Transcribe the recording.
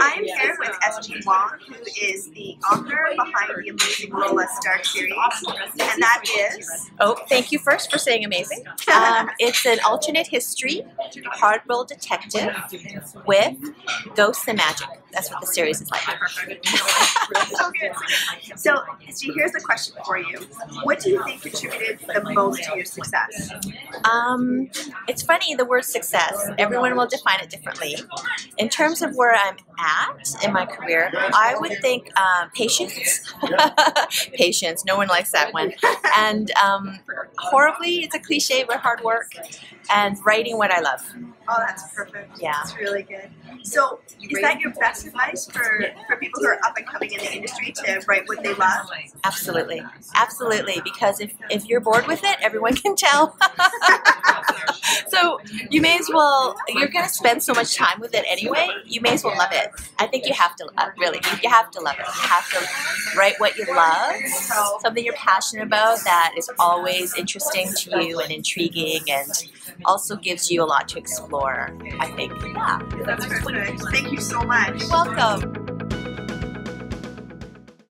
I'm here with S.G. Wong, who is the author behind the amazing Lola Starke series, and that is. Oh, thank you first for saying amazing. Um, it's an alternate history, hard-boiled detective with ghosts and magic. That's what the series is like. so good. So, here's a question for you. What do you think contributed the most to your success? Um, it's funny, the word success, everyone will define it differently. In terms of where I'm at in my career, I would think um, patience. patience, no one likes that one. And um, horribly, it's a cliche, but hard work. And writing what I love. Oh, that's perfect. Yeah. That's really good. So, is that your best advice for, for people who are up and coming in the industry to write what they love? Absolutely. Absolutely. Because if, if you're bored with it, everyone can tell. you may as well, you're going to spend so much time with it anyway, you may as well love it. I think you have to, uh, really, you have to love it. You have to write what you love, something you're passionate about that is always interesting to you and intriguing and also gives you a lot to explore, I think. Yeah. That's perfect. Thank you so much. You're Welcome.